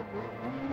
Oh, my God.